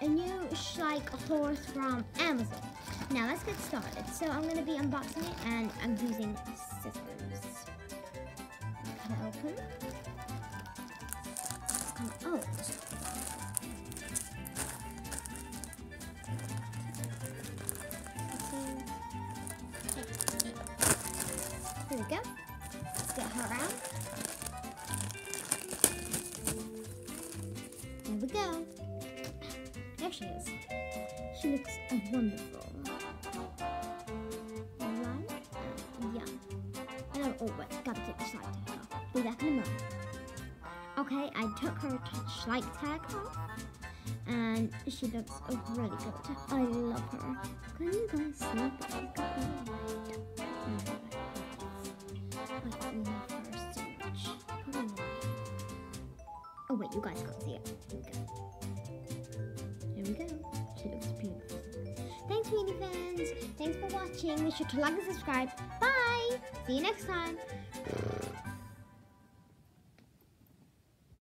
a new Schleich horse from Amazon. Now let's get started. So I'm gonna be unboxing it and I'm using scissors. Cut it open. Oh. Here we go. Let's get her out. There we go. She is. She looks wonderful. Yeah. Oh, oh, wait. Gotta take the slide tag off. Be back in a moment. Okay, I took her slide tag off. And she looks really good. I love her. Can you guys see that? Mm, I love her so much. Oh wait, you guys can't see it. Thanks for watching. Make sure to like and subscribe. Bye. See you next time.